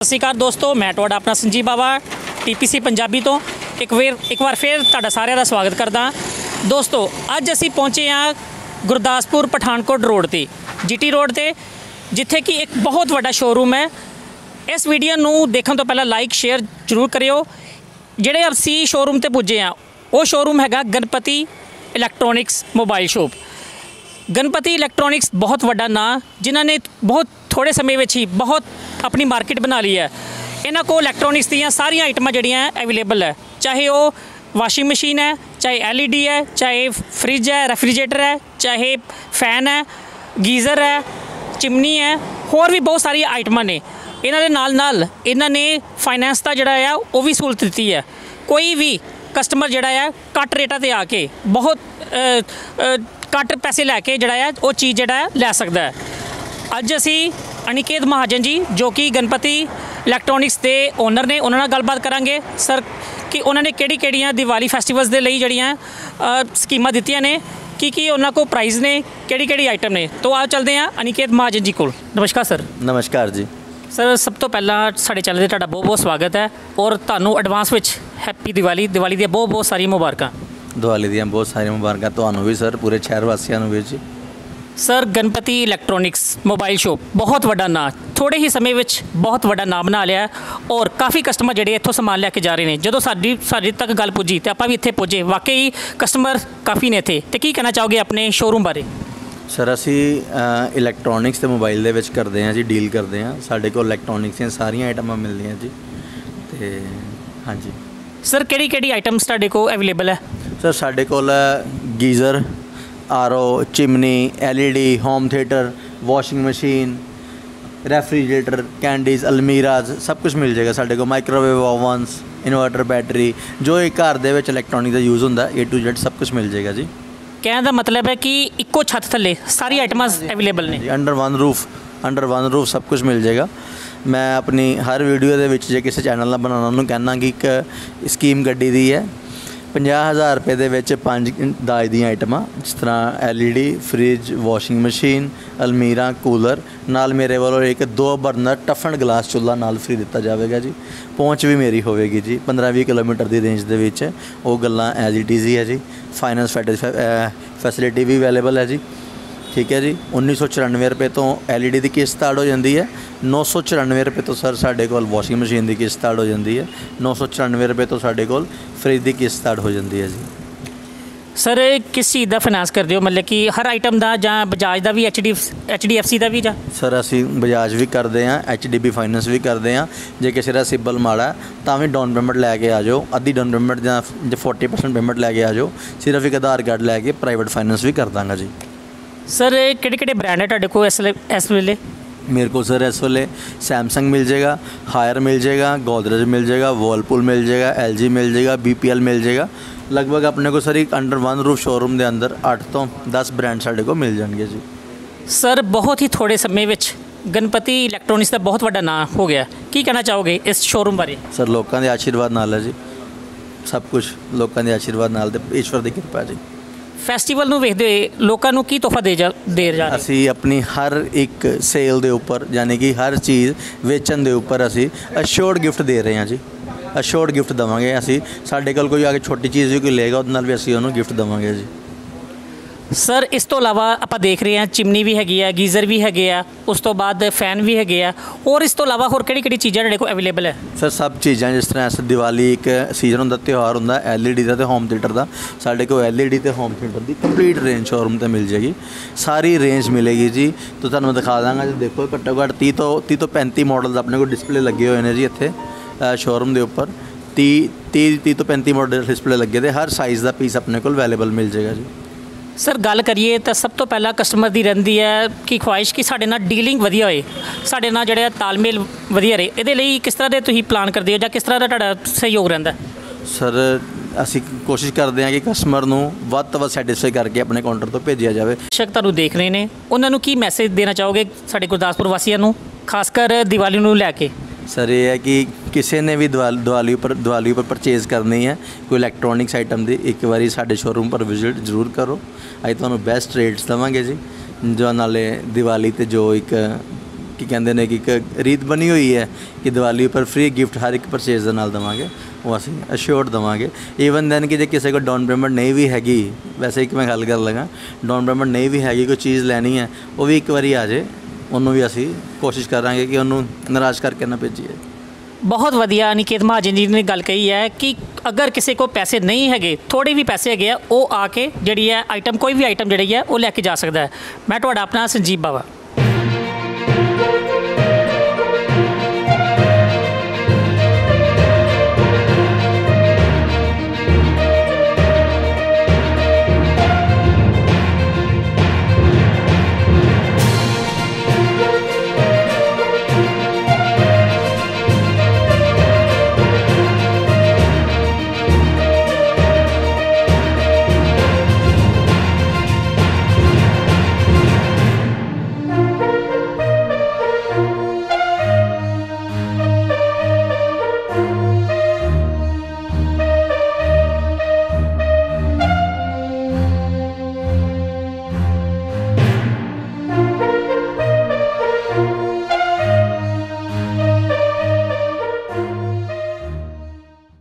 ਸਤਿ ਸ਼੍ਰੀ ਅਕਾਲ ਦੋਸਤੋ, ਮੈਂ ਤੁਹਾਡਾ ਆਪਣਾ ਸੰਜੀਵ ਬਾਵਾ ਟੀਪੀਸੀ ਪੰਜਾਬੀ ਤੋਂ। ਇੱਕ ਵਾਰ ਇੱਕ ਵਾਰ ਫਿਰ ਤੁਹਾਡਾ ਸਾਰਿਆਂ ਦਾ ਸਵਾਗਤ ਕਰਦਾ। ਦੋਸਤੋ, ਅੱਜ ਅਸੀਂ ਪਹੁੰਚੇ ਹਾਂ ਗੁਰਦਾਸਪੁਰ ਪਠਾਨਕੋਟ ਰੋਡ ਤੇ, ਜੀਟੀ ਰੋਡ ਤੇ, ਜਿੱਥੇ ਕਿ ਇੱਕ ਬਹੁਤ ਵੱਡਾ ਸ਼ੋਰੂਮ ਹੈ। ਇਸ ਵੀਡੀਓ ਨੂੰ ਦੇਖਣ ਤੋਂ ਪਹਿਲਾਂ ਲਾਈਕ ਸ਼ੇਅਰ ਜ਼ਰੂਰ ਕਰਿਓ। ਜਿਹੜੇ ਅਸੀਂ ਸ਼ੋਰੂਮ ਤੇ ਪੁੱਜੇ ਹਾਂ, ਉਹ ਸ਼ੋਰੂਮ ਹੈਗਾ Ganpati electronics mobile shop Ganpati electronics ਬਹੁਤ ਵੱਡਾ ਨਾਂ, ਜਿਨ੍ਹਾਂ ਨੇ ਬਹੁਤ ਥੋੜੇ ਸਮੇਂ ਵਿੱਚ ਹੀ ਬਹੁਤ ਆਪਣੀ ਮਾਰਕੀਟ ਬਣਾ ਲਈ ਹੈ। ਇਹਨਾਂ ਕੋਲ ਇਲੈਕਟ੍ਰੋਨਿਕਸ ਦੀਆਂ ਸਾਰੀਆਂ ਆਈਟਮਾਂ ਜਿਹੜੀਆਂ ਅਵੇਲੇਬਲ ਹੈ। ਚਾਹੇ ਉਹ ਵਾਸ਼ਿੰਗ ਮਸ਼ੀਨ ਹੈ, ਚਾਹੇ ਐਲਈਡੀ ਹੈ, ਚਾਹੇ ਫ੍ਰਿਜ ਹੈ ਰੈਫਰੀਜਰੇਟਰ ਹੈ, ਚਾਹੇ ਫੈਨ ਹੈ ਗੀਜ਼ਰ ਹੈ ਚਿਮਨੀ ਹੈ, ਹੋਰ ਵੀ ਬਹੁਤ ਸਾਰੀਆਂ ਆਈਟਮਾਂ ਨੇ। ਇਹਨਾਂ ਦੇ ਨਾਲ ਨਾਲ ਇਹਨਾਂ ਨੇ ਫਾਈਨੈਂਸ ਦਾ ਜਿਹੜਾ ਆ, ਉਹ ਵੀ ਸਹੂਲਤ ਦਿੱਤੀ ਹੈ। ਕੋਈ ਵੀ ਕਸਟਮਰ ਜਿਹੜਾ ਆ, ਘੱਟ ਰੇਟਾਂ ਤੇ ਆ ਕੇ, ਬਹੁਤ ਘੱਟ ਪੈਸੇ ਲੈ ਕੇ ਜਿਹੜਾ ਆ, ਉਹ ਚੀਜ਼ ਜਿਹੜਾ ਲੈ ਸਕਦਾ ਹੈ। ਅੱਜ ਅਸੀਂ ਅਨਿਕੇਤ ਮਹਾਜਨ ਜੀ ਜੋ ਕਿ ਗਣਪਤੀ ਇਲੈਕਟ੍ਰੋਨਿਕਸ ਦੇ ਓਨਰ ਨੇ ਉਹਨਾਂ ਨਾਲ ਗੱਲਬਾਤ ਕਰਾਂਗੇ। ਸਰ ਕਿ ਉਹਨਾਂ ਨੇ ਕਿਹੜੀ ਕਿਹੜੀਆਂ ਦੀਵਾਲੀ ਫੈਸਟੀਵਲਸ ਦੇ ਲਈ ਜਿਹੜੀਆਂ ਸਕੀਮਾਂ ਦਿੱਤੀਆਂ ਨੇ ਕੀ ਕੀ ਉਹਨਾਂ ਕੋਲ ਪ੍ਰਾਈਸ ਨੇ ਕਿਹੜੀ ਕਿਹੜੀ ਆਈਟਮ ਨੇ? ਤੋਂ ਆ ਚੱਲਦੇ ਹਾਂ ਅਨਿਕੇਤ ਮਹਾਜਨ ਜੀ ਕੋਲ। ਨਮਸਕਾਰ ਸਰ ਨਮਸਕਾਰ ਜੀ। ਸਰ ਸਭ ਤੋਂ ਪਹਿਲਾਂ ਸਾਡੇ ਚੈਨਲ ਤੇ ਤੁਹਾਡਾ ਬਹੁਤ ਬਹੁਤ ਸਵਾਗਤ ਹੈ ਔਰ ਤੁਹਾਨੂੰ ਐਡਵਾਂਸ ਵਿੱਚ ਹੈਪੀ ਦੀਵਾਲੀ ਦੀਵਾਲੀ ਦੀਆਂ ਬਹੁਤ ਬਹੁਤ ਸਾਰੀਆਂ ਮੁਬਾਰਕਾਂ। ਦੀਵਾਲੀ ਦੀਆਂ ਬਹੁਤ ਸਾਰੀਆਂ ਮੁਬਾਰਕਾਂ ਤੁਹਾਨੂੰ ਵੀ ਸਰ ਪੂਰੇ ਸ਼ਹਿਰ ਵਾਸੀਆਂ ਨੂੰ ਵੀ ਜੀ। Sir Ganpati electronics mobile shop ਬਹੁਤ ਵੱਡਾ ਨਾਂ। ਥੋੜੇ ਹੀ ਸਮੇਂ ਵਿੱਚ ਬਹੁਤ ਵੱਡਾ ਨਾਮ ਬਣਾ ਲਿਆ ਔਰ ਕਾਫੀ ਕਸਟਮਰ ਜਿਹੜੇ ਇੱਥੋਂ ਸਮਾਨ ਲੈ ਕੇ ਜਾ ਰਹੇ ਨੇ। ਜਦੋਂ ਸਾਡੀ ਸਾਡੇ ਤੱਕ ਗੱਲ ਪੁੱਜੀ ਤੇ ਆਪਾਂ ਵੀ ਇੱਥੇ ਪੁੱਜੇ। ਵਾਕਈ ਕਸਟਮਰ ਕਾਫੀ ਨੇ ਇੱਥੇ। ਤੇ ਕੀ ਕਹਿਣਾ ਚਾਹੋਗੇ ਆਪਣੇ ਸ਼ੋਰੂਮ ਬਾਰੇ? ਸਰ ਅਸੀਂ ਇਲੈਕਟ੍ਰੋਨਿਕਸ ਤੇ ਮੋਬਾਈਲ ਦੇ ਵਿੱਚ ਕਰਦੇ ਹਾਂ ਜੀ ਡੀਲ ਕਰਦੇ ਹਾਂ। ਸਾਡੇ ਕੋਲ ਇਲੈਕਟ੍ਰੋਨਿਕਸ ਦੀਆਂ ਸਾਰੀਆਂ ਆਈਟਮਾਂ ਮਿਲਦੀਆਂ ਜੀ। ਤੇ ਹਾਂਜੀ। ਸਰ ਕਿਹੜੀ ਕਿਹੜੀ ਆਈਟਮਸ ਤੁਹਾਡੇ ਕੋਲ ਅਵੇਲੇਬਲ ਹੈ? ਸਰ ਸਾਡੇ ਕੋਲ geyser RO chimney LED home theatre washing machine refrigerator candies ਅਲਮੀਰਾਜ਼ ਸਭ ਕੁਝ ਮਿਲ ਜਾਏਗਾ ਸਾਡੇ ਕੋਲ ਮਾਈਕ੍ਰੋਵੇਵ ਓਵਨਸ ਇਨਵਰਟਰ ਬੈਟਰੀ ਜੋ ਇਹ ਘਰ ਦੇ ਵਿੱਚ ਇਲੈਕਟ੍ਰੋਨਿਕ ਦਾ ਯੂਜ਼ ਹੁੰਦਾ A to Z ਸਭ ਕੁਝ ਮਿਲ ਜਾਏਗਾ ਜੀ। ਕਹਿਣ ਦਾ ਮਤਲਬ ਹੈ ਕਿ ਇੱਕੋ ਛੱਤ ਥੱਲੇ ਸਾਰੀ ਆਈਟਮਾਂ ਅਵੇਲੇਬਲ ਨੇ। Under one roof under one roof ਸਭ ਕੁਝ ਮਿਲ ਜਾਏਗਾ। ਮੈਂ ਆਪਣੀ ਹਰ ਵੀਡੀਓ ਦੇ ਵਿੱਚ ਜੇ ਕਿਸੇ ਚੈਨਲ ਨਾਲ ਬਣਾਉਣਾ ਉਹਨੂੰ ਕਹਿਣਾ ਕਿ ਇੱਕ ਸਕੀਮ ਗੱਡੀ ਦੀ ਹੈ 50000 ਰੁਪਏ ਦੇ ਵਿੱਚ ਪੰਜ ਦਾਜ ਦੀਆਂ ਆਈਟਮਾਂ, ਜਿਸ ਤਰ੍ਹਾਂ LED ਫ੍ਰਿਜ, ਵਾਸ਼ਿੰਗ ਮਸ਼ੀਨ, ਅਲਮੀਰਾ, ਕੂਲਰ, ਨਾਲ ਮੇਰੇ ਵੱਲੋਂ ਇੱਕ ਦੋ ਬਰਨਰ ਟਫਨ ਗਲਾਸ ਚੁੱਲ੍ਹਾ ਨਾਲ ਫ੍ਰੀ ਦਿੱਤਾ ਜਾਵੇਗਾ ਜੀ। ਪਹੁੰਚ ਵੀ ਮੇਰੀ ਹੋਵੇਗੀ ਜੀ 15-20 ਕਿਲੋਮੀਟਰ ਦੀ ਰੇਂਜ ਦੇ ਵਿੱਚ। ਉਹ ਗੱਲਾਂ ਐਜ਼ ਇਟ ਇਜ਼ ਹੀ ਹੈ ਜੀ। ਫਾਈਨੈਂਸ ਫੈਸਿਲਿਟੀ ਵੀ ਅਵੇਲੇਬਲ ਹੈ ਜੀ। ਠੀਕ ਹੈ ਜੀ। 1994 ਰੁਪਏ ਤੋਂ LED ਦੀ ਕਿਸ਼ਤ ਸਟਾਰਟ ਹੋ ਜਾਂਦੀ ਹੈ। 994 ਰੁਪਏ ਤੋਂ ਸਰ ਸਾਡੇ ਕੋਲ ਵਾਸ਼ਿੰਗ ਮਸ਼ੀਨ ਦੀ ਕਿਸ਼ਤ ਸਟਾਰਟ ਹੋ ਜਾਂਦੀ ਹੈ। 994 ਰੁਪਏ ਤੋਂ ਸਾਡੇ ਕੋਲ ਫ੍ਰਿਜ ਦੀ ਕਿਸ਼ਤ ਸਟਾਰਟ ਹੋ ਜਾਂਦੀ ਹੈ ਜੀ। ਸਰ ਕਿਸ ਚੀਜ਼ ਦਾ ਫਾਈਨਾਂਸ ਕਰਦੇ ਹੋ? ਮਤਲਬ ਕਿ ਹਰ ਆਈਟਮ ਦਾ ਜਾਂ ਬਜਾਜ ਦਾ ਵੀ ਐਚਡੀ ਐਚਡੀਐਫਸੀ ਦਾ ਵੀ ਜਾਂ? ਸਰ ਅਸੀਂ ਬਜਾਜ ਵੀ ਕਰਦੇ ਹਾਂ HDB ਫਾਈਨੈਂਸ ਵੀ ਕਰਦੇ ਹਾਂ। ਜੇ ਕਿਸੇ ਦਾ ਸਿਬਲ ਮਾੜਾ ਤਾਂ ਵੀ ਡਾਊਨ ਪੇਮੈਂਟ ਲੈ ਕੇ ਆ ਜਾਓ। ਅੱਧੀ ਡਾਊਨ ਪੇਮੈਂਟ ਜੇ 40% ਪੇਮੈਂਟ ਲੈ ਕੇ ਆ ਜਾਓ ਸਿਰਫ ਇੱਕ ਆਧਾਰ ਕਾਰਡ ਲੈ ਕੇ ਪ੍ਰਾਈਵੇਟ ਫਾਈਨੈਂਸ ਵੀ ਕਰ ਦਾਂਗਾ ਜੀ। ਸਰ ਇਹ ਕਿਹੜੇ ਕਿਹੜੇ ਬ੍ਰਾਂਡ ਹੈ ਤੁਹਾਡੇ ਕੋਲ ਇਸ ਵੇਲੇ ਇਸ ਵੇਲੇ? ਮੇਰੇ ਕੋਲ ਸਰ ਇਸ ਵੇਲੇ ਸੈਮਸੰਗ ਮਿਲ ਜਾਏਗਾ ਹਾਇਰ ਮਿਲ ਜਾਏਗਾ ਗੋਦਰੇਜ ਮਿਲ ਜਾਏਗਾ ਵਰਲਪੂਲ ਮਿਲ ਜਾਏਗਾ LG ਮਿਲ ਜਾਏਗਾ BPL ਮਿਲ ਜਾਏਗਾ। ਲਗਭਗ ਆਪਣੇ ਕੋਲ ਸਰ ਇੱਕ ਅੰਡਰ ਵਨ ਰੂਫ ਸ਼ੋਰੂਮ ਦੇ ਅੰਦਰ 8 ਤੋਂ 10 ਬ੍ਰਾਂਡ ਸਾਡੇ ਕੋਲ ਮਿਲ ਜਾਣਗੇ ਜੀ। ਸਰ ਬਹੁਤ ਹੀ ਥੋੜੇ ਸਮੇਂ ਵਿੱਚ ਗਣਪਤੀ ਇਲੈਕਟ੍ਰੋਨਿਕਸ ਦਾ ਬਹੁਤ ਵੱਡਾ ਨਾਮ ਹੋ ਗਿਆ। ਕੀ ਕਹਿਣਾ ਚਾਹੋਗੇ ਇਸ ਸ਼ੋਰੂਮ ਬਾਰੇ? ਸਰ ਲੋਕਾਂ ਦੇ ਆਸ਼ੀਰਵਾਦ ਨਾਲ ਹੈ ਜੀ। ਸਭ ਕੁਝ ਲੋਕਾਂ ਦੇ ਆਸ਼ੀਰਵਾਦ ਨਾਲ ਤੇ ਈਸ਼ਵਰ ਦੀ ਕਿਰਪਾ ਜੀ। ਫੈਸਟੀਵਲ ਨੂੰ ਵੇਖਦੇ ਹੋਏ ਲੋਕਾਂ ਨੂੰ ਕੀ ਤੋਹਫਾ ਦੇ ਜਾ ਦੇ ਜਾ ਰਹੇ ਅਸੀਂ ਆਪਣੀ ਹਰ ਇੱਕ ਸੇਲ ਦੇ ਉੱਪਰ, ਯਾਨੀ ਕਿ ਹਰ ਚੀਜ਼ ਵੇਚਣ ਦੇ ਉੱਪਰ ਅਸੀਂ ਅਸ਼ੋਰਡ ਗਿਫਟ ਦੇ ਰਹੇ ਹਾਂ ਜੀ। ਅਸ਼ੋਰਡ ਗਿਫਟ ਦਵਾਂਗੇ ਅਸੀਂ। ਸਾਡੇ ਕੋਲ ਕੋਈ ਆ ਕੇ ਛੋਟੀ ਚੀਜ਼ ਵੀ ਕੋਈ ਲਏਗਾ, ਉਹਦੇ ਨਾਲ ਵੀ ਅਸੀਂ ਉਹਨੂੰ ਗਿਫਟ ਦਵਾਂਗੇ ਜੀ। ਸਰ, ਇਸ ਤੋਂ ਇਲਾਵਾ ਆਪਾਂ ਦੇਖ ਰਹੇ ਹਾਂ, ਚਿਮਨੀ ਵੀ ਹੈਗੀ ਆ, ਗੀਜ਼ਰ ਵੀ ਹੈਗੇ ਆ, ਉਸ ਤੋਂ ਬਾਅਦ ਫੈਨ ਵੀ ਹੈਗੇ ਆ। ਔਰ ਇਸ ਤੋਂ ਇਲਾਵਾ ਹੋਰ ਕਿਹੜੀ ਕਿਹੜੀ ਚੀਜ਼ਾਂ ਤੁਹਾਡੇ ਕੋਲ ਅਵੇਲੇਬਲ ਹੈ? ਸਰ, ਸਭ ਚੀਜ਼ਾਂ ਜਿਸ ਤਰ੍ਹਾਂ ਇਸ ਦੀਵਾਲੀ ਇੱਕ ਸੀਜ਼ਨ ਹੁੰਦਾ, ਤਿਉਹਾਰ ਹੁੰਦਾ, LED ਦਾ ਤੇ ਹੋਮ ਥੀਏਟਰ ਦਾ, ਸਾਡੇ ਕੋਲ LED ਤੇ ਹੋਮ ਥੀਏਟਰ ਦੀ ਕੰਪਲੀਟ ਰੇਂਜ ਸ਼ੋਰੂਮ ਤੇ ਮਿਲ ਜਾਏਗੀ। ਸਾਰੀ ਰੇਂਜ ਮਿਲੇਗੀ ਜੀ। ਤਾਂ ਤੁਹਾਨੂੰ ਮੈਂ ਦਿਖਾ ਦਾਂਗਾ ਜੀ, ਦੇਖੋ, ਘੱਟੋ ਘੱਟ 30 ਤੋਂ 30 ਤੋਂ 35 ਮਾਡਲ ਆਪਣੇ ਕੋਲ ਡਿਸਪਲੇ ਲੱਗੇ ਹੋਏ ਨੇ ਜੀ ਇੱਥੇ ਸ਼ੋਰੂਮ ਦੇ ਉੱਪਰ। 30 30 30 ਤੋਂ 35 ਮਾਡਲ ਡਿਸਪਲੇ ਲੱਗੇ ਤੇ ਹਰ ਸਾਈਜ਼ ਦਾ ਪੀਸ ਆਪਣੇ ਕੋਲ ਅਵੇਲੇਬਲ ਮਿਲ ਜਾਏਗਾ ਜੀ। ਸਰ ਗੱਲ ਕਰੀਏ ਤਾਂ ਸਭ ਤੋਂ ਪਹਿਲਾਂ ਕਸਟਮਰ ਦੀ ਰਹਿੰਦੀ ਹੈ ਕਿ ਖੁਆਇਸ਼ ਕਿ ਸਾਡੇ ਨਾਲ ਡੀਲਿੰਗ ਵਧੀਆ ਹੋਏ ਸਾਡੇ ਨਾਲ ਜਿਹੜਾ ਤਾਲਮੇਲ ਵਧੀਆ ਰਹੇ। ਇਹਦੇ ਲਈ ਕਿਸ ਤਰ੍ਹਾਂ ਦੇ ਤੁਸੀਂ ਪਲਾਨ ਕਰਦੇ ਹੋ ਜਾਂ ਕਿਸ ਤਰ੍ਹਾਂ ਦਾ ਤੁਹਾਡਾ ਸਹਿਯੋਗ ਰਹਿੰਦਾ? ਸਰ ਅਸੀਂ ਕੋਸ਼ਿਸ਼ ਕਰਦੇ ਹਾਂ ਕਿ ਕਸਟਮਰ ਨੂੰ ਵੱਧ ਤੋਂ ਵੱਧ ਸੈਟੀਸਫਾਈ ਕਰਕੇ ਆਪਣੇ ਕਾਊਂਟਰ ਤੋਂ ਭੇਜਿਆ ਜਾਵੇ। ਦਰਸ਼ਕ ਤੁਹਾਨੂੰ ਦੇਖ ਰਹੇ ਨੇ। ਉਹਨਾਂ ਨੂੰ ਕੀ ਮੈਸੇਜ ਦੇਣਾ ਚਾਹੋਗੇ ਸਾਡੇ ਗੁਰਦਾਸਪੁਰ ਵਾਸੀਆਂ ਨੂੰ ਖਾਸ ਕਰ ਦੀਵਾਲੀ ਨੂੰ ਲੈ ਕੇ? ਸਰ, ਇਹ ਹੈ ਕਿ ਕਿਸੇ ਨੇ ਵੀ ਦੀਵਾਲ- ਦੀਵਾਲੀ ਉੱਪਰ ਦੀਵਾਲੀ ਉੱਪਰ ਪਰਚੇਜ਼ ਕਰਨੀ ਹੈ, ਕੋਈ ਇਲੈਕਟ੍ਰੋਨਿਕਸ ਆਈਟਮ ਦੀ, ਇੱਕ ਵਾਰੀ ਸਾਡੇ ਸ਼ੋਰੂਮ ਪਰ ਵਿਜ਼ਿਟ ਜ਼ਰੂਰ ਕਰੋ। ਅਸੀਂ ਤੁਹਾਨੂੰ ਬੈਸਟ ਰੇਟਸ ਦੇਵਾਂਗੇ ਜੀ, ਜੋ ਨਾਲੇ ਦੀਵਾਲੀ ਤੇ ਜੋ ਇੱਕ, ਕੀ ਕਹਿੰਦੇ ਨੇ ਕਿ ਇੱਕ ਰੀਤ ਬਣੀ ਹੋਈ ਹੈ ਕਿ ਦੀਵਾਲੀ ਉੱਪਰ ਫ੍ਰੀ ਗਿਫਟ ਹਰ ਇੱਕ ਪਰਚੇਜ਼ ਦੇ ਨਾਲ ਦਵਾਂਗੇ, ਉਹ ਅਸੀਂ ਅਸ਼ੋਰਡ ਦਵਾਂਗੇ। ਈਵਨ ਦੈਨ ਕਿ ਜੇ ਕਿਸੇ ਕੋਲ ਡਾਊਨ ਪੇਮੈਂਟ ਨਹੀਂ ਵੀ ਹੈਗੀ, ਵੈਸੇ ਇੱਕ ਮੈਂ ਗੱਲ ਕਰ ਲਗਾ ਡਾਊਨ ਪੇਮੈਂਟ ਨਹੀਂ ਵੀ ਹੈਗੀ, ਕੋਈ ਚੀਜ਼ ਲੈਣੀ ਹੈ, ਉਹ ਵੀ ਇੱਕ ਵਾਰੀ ਆ ਜੇ। ਉਹਨੂੰ ਵੀ ਅਸੀਂ ਕੋਸ਼ਿਸ਼ ਕਰਾਂਗੇ ਕਿ ਉਹਨੂੰ ਨਾਰਾਜ਼ ਕਰਕੇ ਨਾ ਭੇਜੀਏ। ਬਹੁਤ ਵਧੀਆ ਅਨਿਕੇਤ ਮਹਾਜਨ ਜੀ ਨੇ ਗੱਲ ਕਹੀ ਹੈ ਕਿ ਅਗਰ ਕਿਸੇ ਕੋ ਪੈਸੇ ਨਹੀਂ ਹੈਗੇ ਥੋੜੇ ਵੀ ਪੈਸੇ ਹੈਗੇ ਆ, ਉਹ ਆ ਕੇ ਜਿਹੜੀ ਹੈ ਆਈਟਮ ਕੋਈ ਵੀ ਆਈਟਮ ਜਿਹੜੀ ਹੈ, ਉਹ ਲੈ ਕੇ ਜਾ ਸਕਦਾ ਹੈ। ਮੈਂ ਤੁਹਾਡਾ ਆਪਣਾ ਸੰਜੀਵ ਬਾਵਾ।